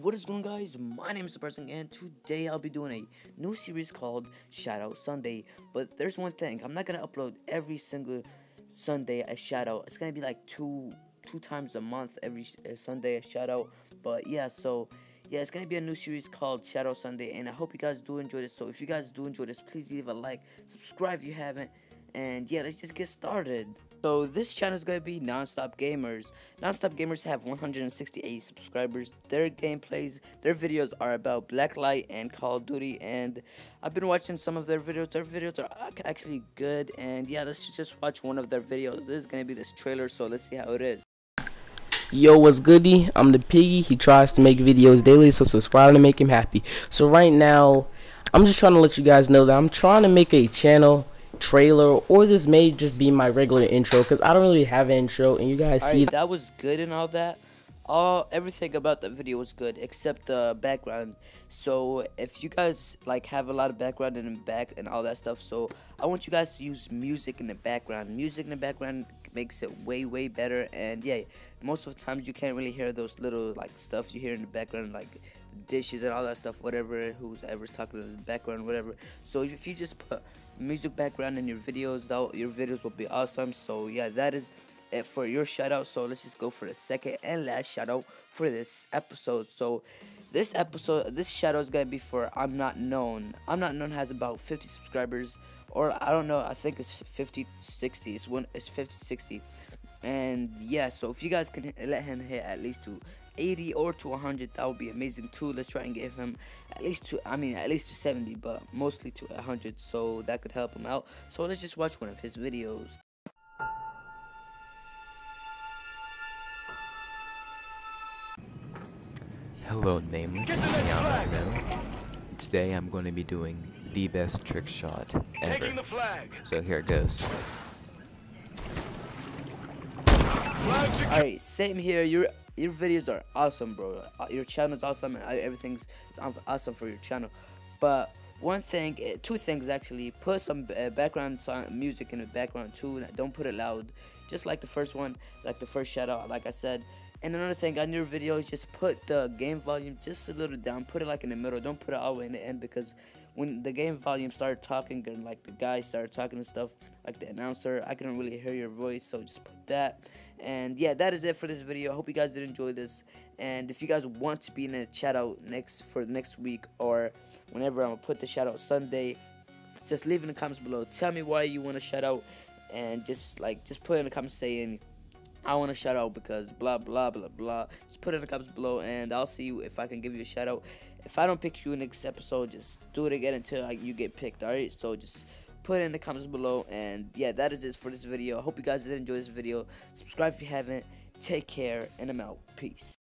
What is going on guys? My name is person and today I'll be doing a new series called Shoutout Sunday. But there's one thing, I'm not gonna upload every single Sunday a shoutout. It's gonna be like two two times a month every Sunday a shoutout. But yeah, so yeah, it's gonna be a new series called Shoutout Sunday and I hope you guys do enjoy this. So if you guys do enjoy this, please leave a like, subscribe if you haven't, and yeah, let's just get started. So this channel is gonna be Nonstop Gamers. Nonstop Gamers have 168 subscribers. Their gameplays, their videos are about Blacklight and Call of Duty, and I've been watching some of their videos. Their videos are actually good, and yeah, let's just watch one of their videos. This is gonna be this trailer, so let's see how it is. Yo, what's goody? I'm the piggy. He tries to make videos daily, so subscribe to make him happy. So right now, I'm just trying to let you guys know that I'm trying to make a channel trailer, or this may just be my regular intro, because I don't really have an intro, and you guys see Alright, that was good and all that. All everything about the video was good except the background. So if you guys like have a lot of background in the back and all that stuff, so I want you guys to use music in the background. Music in the background makes it way way better. And yeah, most of the times you can't really hear those little like stuff you hear in the background like dishes and all that stuff, whatever. who's Whoever's talking in the background, whatever. So if you just put music background in your videos, that your videos will be awesome. So yeah, that is it for your shout out. So let's just go for the second and last shout out for this episode. So this episode, this shout out is gonna be for I'm Not Known. I'm Not Known has about 50 subscribers, or I don't know. I think it's 50, 60. It's one. It's 50, 60. And yeah, so if you guys can let him hit at least to 80 or to 100, that would be amazing too. Let's try and get him at least to, I mean, at least to 70, but mostly to 100, so that could help him out. So let's just watch one of his videos. Hello, nameless. Yama Emo. Today I'm going to be doing the best trick shot ever. Taking the flag. So here it goes. Alright, same here. Your your videos are awesome, bro. Your channel is awesome, and uh, everything's awesome for your channel. But one thing, uh, two things actually. Put some uh, background song, music in the background too. Don't put it loud. Just like the first one, like the first shout out, like I said. And another thing on your videos, just put the game volume just a little down. Put it like in the middle. Don't put it all the way in the end because when the game volume started talking and like the guy started talking and stuff, like the announcer, I couldn't really hear your voice. So just put that. And yeah, that is it for this video. I hope you guys did enjoy this. And if you guys want to be in a shout out next for next week or whenever I'm gonna put the shout out Sunday, just leave in the comments below. Tell me why you want to shout out, and just like just put in the comments saying I want to shout out because blah blah blah blah. Just put it in the comments below, and I'll see you if I can give you a shout out. If I don't pick you in next episode, just do it again until you get picked. All right, so just put it in the comments below, and yeah, that is it for this video. I hope you guys did enjoy this video. Subscribe if you haven't. Take care, and I'm out. Peace.